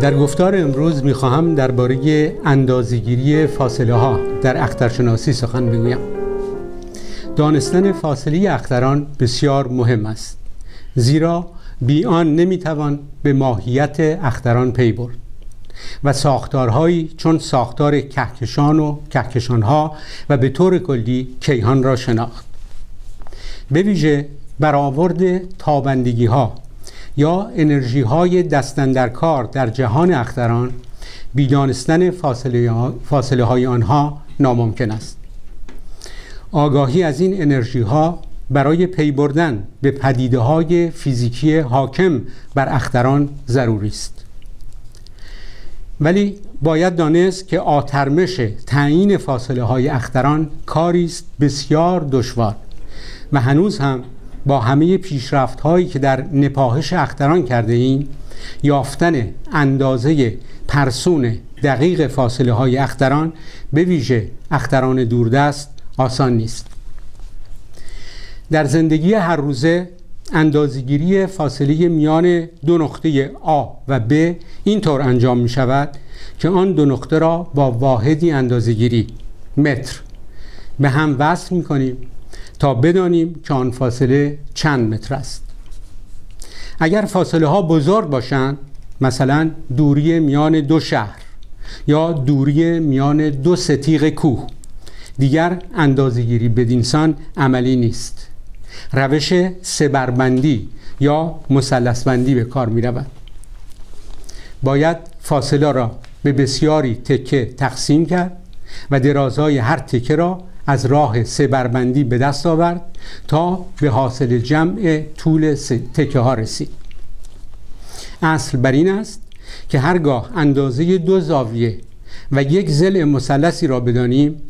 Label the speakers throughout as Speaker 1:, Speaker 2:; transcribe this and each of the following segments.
Speaker 1: در گفتار امروز می‌خواهم درباره اندازهگیری فاصله ها در اخترشناسی سخن بگویم. دانستن فاصله اختران بسیار مهم است زیرا بی آن نمی‌توان به ماهیت اختران پی برد و ساختارهایی چون ساختار کهکشان و کهکشانها و به طور کلی کیهان را شناخت. به ویژه برآورد تابندگی ها یا انرژی های دستن در کار در جهان اختران بیدانستن فاصله های آنها ناممکن است. آگاهی از این انرژی ها برای پی بردن به پدیده های فیزیکی حاکم بر اختران ضروری است. ولی باید دانست که آترمش تعیین فاصله های اختران کاری است بسیار دشوار و هنوز هم با همه پیشرفت هایی که در نپاهش اختران کرده ایم یافتن اندازه پرسون دقیق فاصله های اختران به ویژه اختران دوردست آسان نیست. در زندگی هر روزه اندازگیری فاصله میان دو نقطه آ و ب اینطور انجام می شود که آن دو نقطه را با واحدی اندازگیری متر به هم وصل می کنیم تا بدانیم که آن فاصله چند متر است. اگر فاصله ها بزرگ باشند مثلا دوری میان دو شهر یا دوری میان دو ستیق کوه دیگر اندازگیری بدینسان عملی نیست. روش سبربندی یا مثلثبندی به کار می رود باید فاصله را به بسیاری تکه تقسیم کرد و درازای هر تکه را از راه سبربندی به دست آورد تا به حاصل جمع طول تکه ها رسید. اصل بر این است که هرگاه اندازه دو زاویه و یک زل مثلثی را بدانیم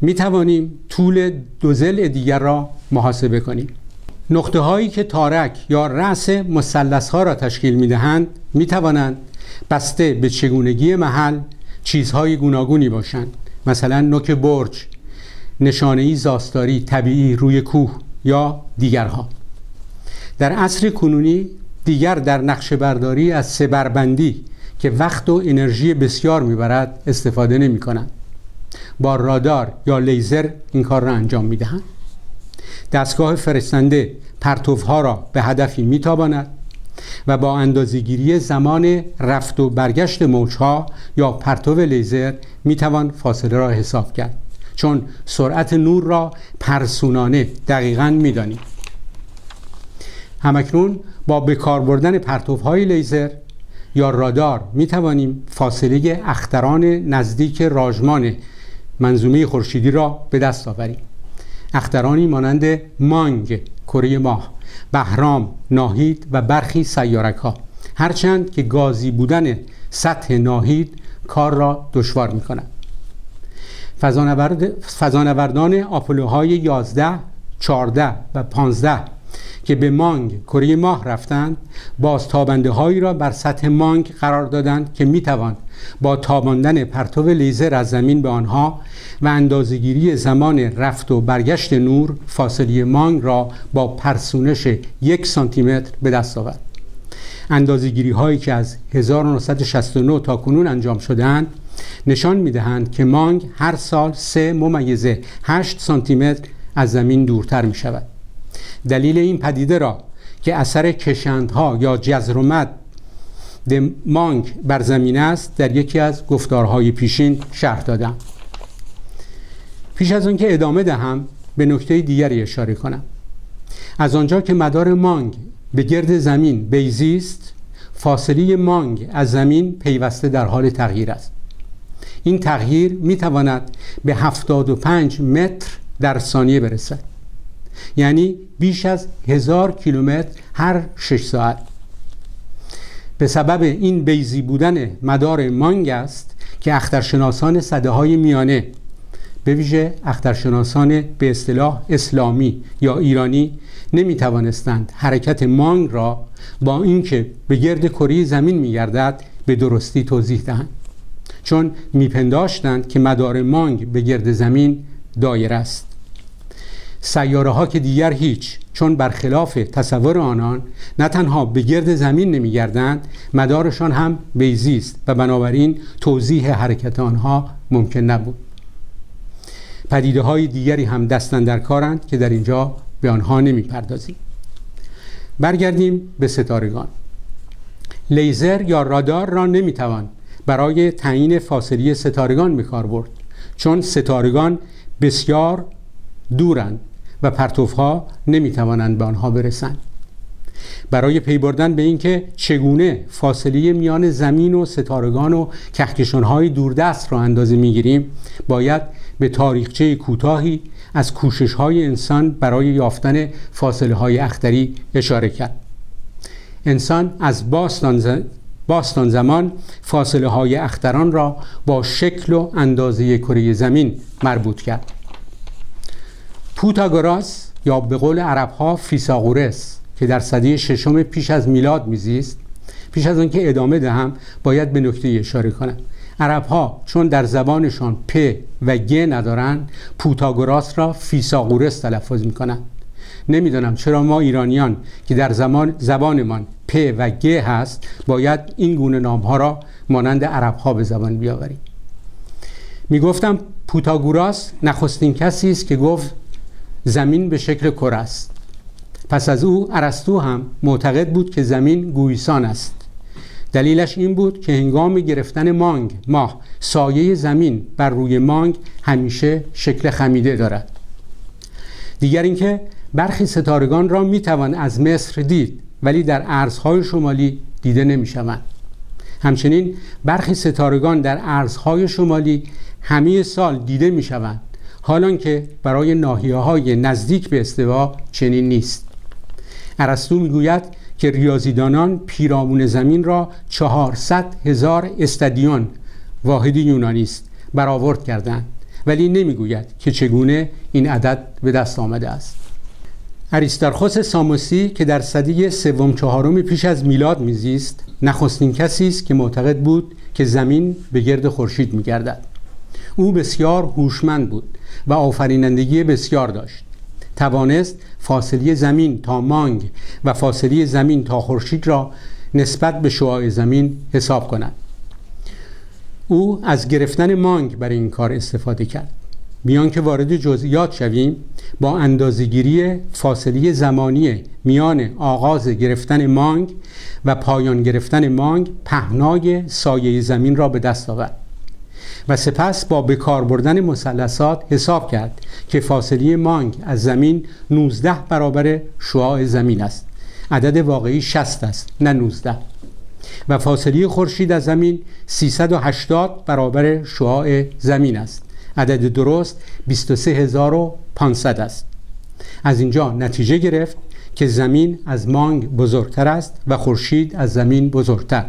Speaker 1: می توانیم طول دو زل دیگر را محاسبه کنیم. نقطه هایی که تارک یا رأس مثلث ها را تشکیل می دهند می توانند بسته به چگونگی محل چیزهای گوناگونی باشند. مثلا نوک برج نشانه زاستاری طبیعی روی کوه یا دیگرها. در عصر کنونی دیگر در نقش برداری از سبربندی که وقت و انرژی بسیار می‌برد استفاده نمی کنند با رادار یا لیزر این کار را انجام می دهند دستگاه فرستنده پرتوها را به هدفی میتاباند و با اندازهگیری زمان رفت و برگشت موجها یا پرتو لیزر می‌توان فاصله را حساب کرد. چون سرعت نور را پرسونانه دقیقا می‌دانیم. همکنون با بکار بردن پرتوهای لیزر یا رادار می توانیم فاصله اختران نزدیک راژمان منظومه خورشیدی را به دست آوریم. اخترانی مانند مانگ کره ماه بهرام ناهید و برخی سیارک ها هرچند که گازی سطح ناهید کار را دشوار می کند فضانوردان آپولوهای 11 14 و 15 که به مانگ کره ماه رفتند باز تابنده هایی را بر سطح مانگ قرار دادند که می توان با تاباندن پرتو لیزر از زمین به آنها و اندازگیری زمان رفت و برگشت نور فاصله مانگ را با پرسونش یک سانتیمتر به دست آورد. اندازگیری هایی که از 1969 تا کنون انجام شدند نشان می دهند که مانگ هر سال سه ممیزه 8 سانتیمتر از زمین دورتر می شود دلیل این پدیده را که اثر کشندها یا جزرومت مانگ بر زمین است در یکی از گفتارهای پیشین شرح دادم. پیش از آن که ادامه دهم به نکته دیگری اشاره کنم. از آنجا که مدار مانگ به گرد زمین بیزی است فاصله مانگ از زمین پیوسته در حال تغییر است. این تغییر می تواند به 75 متر در ثانیه برسد. یعنی بیش از هزار کیلومتر هر شش ساعت. به سبب این بیزی بودن مدار مانگ است که اخترشناسان صده های میانه به ویژه اخترشناسان به اصطلاح اسلامی یا ایرانی نمی توانستند حرکت مانگ را با اینکه به گرد کره زمین می گردد به درستی توضیح دهند. چون میپنداشتند که مدار مانگ به گرد زمین دایر است. سیاره ها که دیگر هیچ چون برخلاف تصور آنان نه تنها به گرد زمین نمیگردند مدارشان هم بیزی است و بنابراین توضیح حرکت آنها ممکن نبود. پدیده های دیگری هم دستن در کارند که در اینجا به آنها نمی‌پردازیم. برگردیم به ستارگان. لیزر یا رادار را نمی‌توان برای تعیین فاصله ستارگان به کار برد. چون ستارگان بسیار دورند و پرتوها نمی‌توانند به آنها برسند. برای پی بردن به اینکه چگونه فاصله میان زمین و ستارگان و کهکشانهای دوردست را اندازه می‌گیریم باید به تاریخچه کوتاهی از کوشش های انسان برای یافتن فاصله های اختری اشاره کرد. انسان از باستان, باستان زمان فاصله های اختران را با شکل و اندازه کره زمین مربوط کرد. پوتاگوراس یا به قول عرب ها فیساغورس که در صده ششم پیش از میلاد میزیست پیش از آنکه ادامه دهم باید به نکته اشاره کنم. عرب ها چون در زبانشان پ و گ ندارند پوتاگوراس را فیساغورس تلفظ می‌کنند. نمی‌دانم چرا ما ایرانیان که در زمان زبانمان پ و گ هست باید این گونه نام ها را مانند عرب ها به زبان بیاوریم. می‌گفتم پوتاگوراس نخستین کسی است که گفت زمین به شکل کره است. پس از او ارسطو هم معتقد بود که زمین گویسان است. دلیلش این بود که هنگام گرفتن مانگ ماه سایه زمین بر روی مانگ همیشه شکل خمیده دارد. دیگر اینکه برخی ستارگان را می‌توان از مصر دید ولی در ارزهای شمالی دیده نمی‌شوند همچنین برخی ستارگان در ارزهای شمالی همه سال دیده می‌شوند حالان که برای ناحیه های نزدیک به استوا چنین نیست. ارسطو می‌گوید که ریاضیدانان پیرامون زمین را 400 هزار استادیون واحد یونانی است برآورد کردند ولی نمی‌گوید که چگونه این عدد به دست آمده است. اریستارخوس ساموسی که در صدی سوم چهارم پیش از میلاد میزیست نخستین کسی است که معتقد بود که زمین به گرد خورشید میگردد. او بسیار هوشمند بود و آفرینندگی بسیار داشت. توانست فاصله زمین تا مانگ و فاصله زمین تا خورشید را نسبت به شعاع زمین حساب کند. او از گرفتن مانگ برای این کار استفاده کرد. بیان که وارد جزئیات شویم با اندازهگیری فاصله زمانی میان آغاز گرفتن مانگ و پایان گرفتن مانگ پهنای سایه زمین را به دست آورد و سپس با بکار بردن مثلثات حساب کرد که فاصله مانگ از زمین 19 برابر شعاع زمین است. عدد واقعی 60 است نه 19 و فاصله خورشید از زمین 380 برابر شعاع زمین است. عدد درست 23500 است. از اینجا نتیجه گرفت که زمین از مانگ بزرگتر است و خورشید از زمین بزرگتر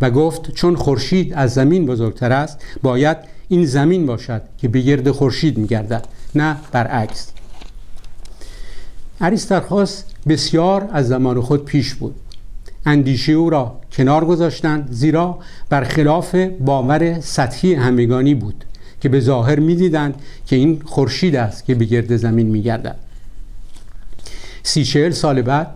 Speaker 1: و گفت چون خورشید از زمین بزرگتر است باید این زمین باشد که به گرد خورشید میگردد نه برعکس. اریستارخوس بسیار از زمان خود پیش بود. اندیشه او را کنار گذاشتند زیرا برخلاف باور سطحی همگانی بود. که به ظاهر می‌دیدند که این خورشید است که به گرد زمین میگردد. سی چهل سال بعد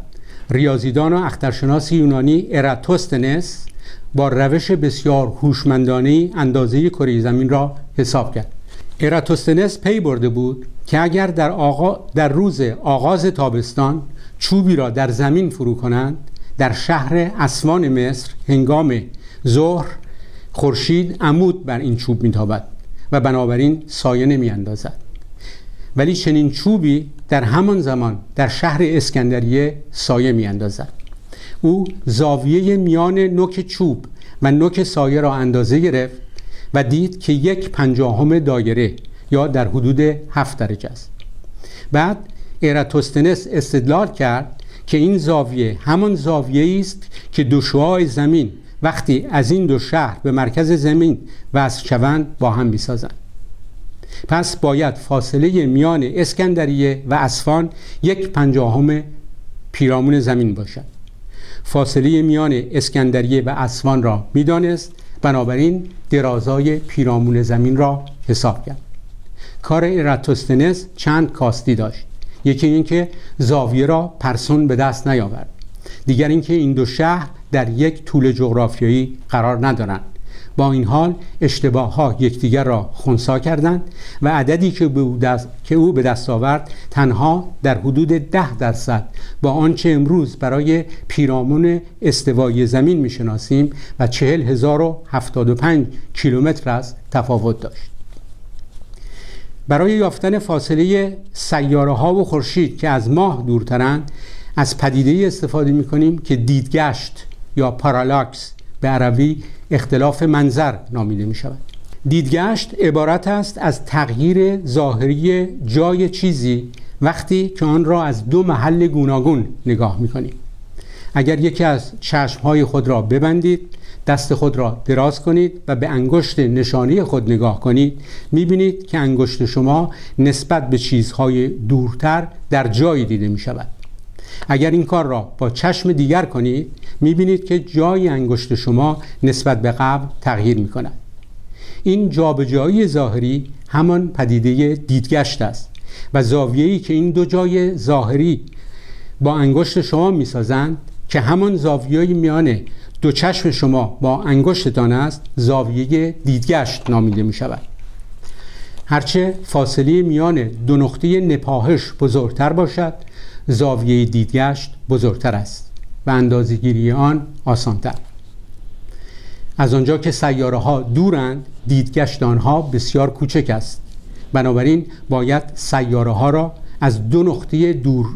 Speaker 1: ریاضیدان و اخترشناس یونانی اراتوستنس با روش بسیار هوشمندانه اندازه کره زمین را حساب کرد. اراتوستنس پی برده بود که اگر در, آقا در روز آغاز تابستان چوبی را در زمین فرو کنند در شهر اسوان مصر هنگام ظهر خورشید عمود بر این چوب میتابد. و بنابراین سایه نمی اندازد ولی چنین چوبی در همان زمان در شهر اسکندریه سایه می اندازد او زاویه میان نوک چوب و نوک سایه را اندازه گرفت و دید که یک پنجاهم دایره یا در حدود هفت درجه است. بعد اراتوستنس استدلال کرد که این زاویه همان زاویه است که دو زمین وقتی از این دو شهر به مرکز زمین وصل شوند با هم می‌سازند پس باید فاصله میان اسکندریه و اسفان یک پنجاهم پیرامون زمین باشد. فاصله میان اسکندریه و اسوان را می‌دانست بنابراین درازای پیرامون زمین را حساب کرد. کار اراتوستنس چند کاستی داشت. یکی اینکه زاویه را پرسون به دست نیاورد. دیگر اینکه این دو شهر در یک طول جغرافیایی قرار ندارند. با این حال اشتباه ها یکدیگر را خونسا کردند و عددی که, که او به دست آورد تنها در حدود ده درصد. با آنچه امروز برای پیرامون استوایی زمین می‌شناسیم و چهل هزار و هفتاد و پنج کیلومتر از تفاوت داشت. برای یافتن فاصله سیاره ها و خورشید که از ماه دورترند از پدیده استفاده می کنیم که دیدگشت یا پارالاکس به عربی اختلاف منظر نامیده می شود دیدگشت عبارت است از تغییر ظاهری جای چیزی وقتی که آن را از دو محل گوناگون نگاه می کنیم اگر یکی از چشمهای خود را ببندید دست خود را دراز کنید و به انگشت نشانی خود نگاه کنید می‌بینید که انگشت شما نسبت به چیزهای دورتر در جایی دیده می شود اگر این کار را با چشم دیگر کنید می‌بینید که جای انگشت شما نسبت به قبل تغییر می کند این جابجایی ظاهری همان پدیده دیدگشت است و زاویه‌ای که این دو جای ظاهری با انگشت شما می‌سازند که همان زاویه میان دو چشم شما با انگشتتان است زاویه دیدگشت نامیده می شود هرچه فاصله میان دو نقطه نپاهش بزرگتر باشد زاویه دیدگشت بزرگتر است و اندازهگیری آن آسانتر. از آنجا که سیاره ها دورند دیدگشت آنها بسیار کوچک است. بنابراین باید سیاره ها را از دو نقطه دور,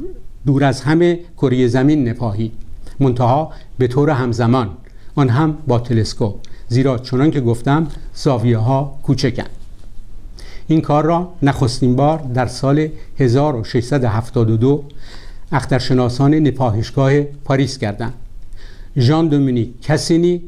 Speaker 1: دور از همه کره زمین نپاهید منتها به طور همزمان. آن هم با تلسکوپ. زیرا چنان که گفتم زاویه ها کوچکند. این کار را نخستین بار در سال 1672 اخترشناسان نپاهشگاه پاریس کردند. ژان دومینیک کسینی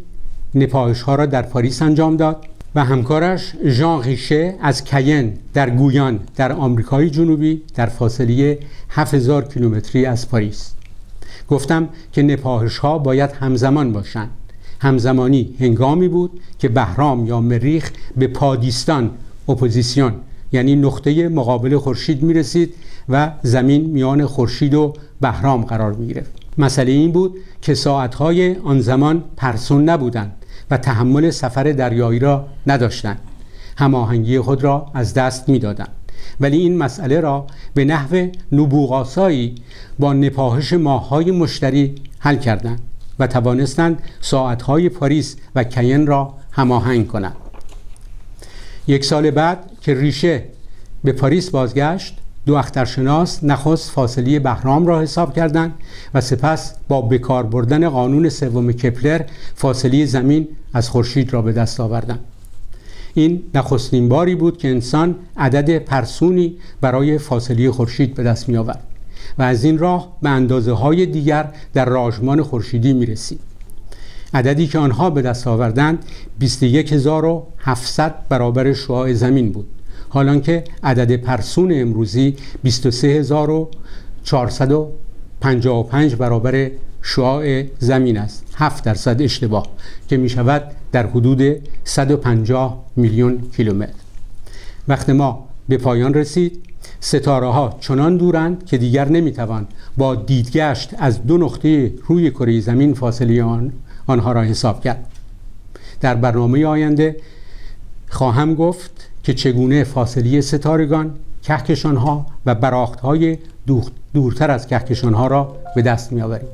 Speaker 1: نپاهش ها را در پاریس انجام داد و همکارش ژان ریشه از کین در گویان در آمریکای جنوبی در فاصله 7000 کیلومتری از پاریس. گفتم که نپاهش ها باید همزمان باشند. همزمانی هنگامی بود که بهرام یا مریخ به پادیستان اپوزیسیون. یعنی نقطه مقابل خورشید می رسید و زمین میان خورشید و بهرام قرار می گرفت مسئله این بود که ساعتهای آن زمان پرسون نبودند و تحمل سفر دریایی را نداشتند. هماهنگی خود را از دست می‌دادند. ولی این مسئله را به نحو نبوغاسایی با نپاهش ماههای مشتری حل کردند و توانستند ساعتهای پاریس و کین را هماهنگ کنند. یک سال بعد که ریشه به پاریس بازگشت دو اخترشناس نخست فاصله بهرام را حساب کردند و سپس با بکار بردن قانون سوم کپلر فاصله زمین از خورشید را به دست آوردند. این نخستین باری بود که انسان عدد پرسونی برای فاصله خورشید به دست می آورد و از این راه به اندازه های دیگر در راجمان خورشیدی می رسید عددی که آنها به دست آوردند 21700 برابر شعاع زمین بود. حالان که عدد پرسون امروزی 23455 برابر شعاع زمین است. 7 درصد اشتباه که می شود در حدود 150 میلیون کیلومتر. وقت ما به پایان رسید. ستاره ها چنان دورند که دیگر نمی‌توان با دیدگشت از دو نقطه روی کره زمین فاصله آن آنها را حساب کرد. در برنامه آینده خواهم گفت که چگونه فاصله ستارگان کهکشان ها و براخت های دورتر از کهکشان ها را به دست می آوریم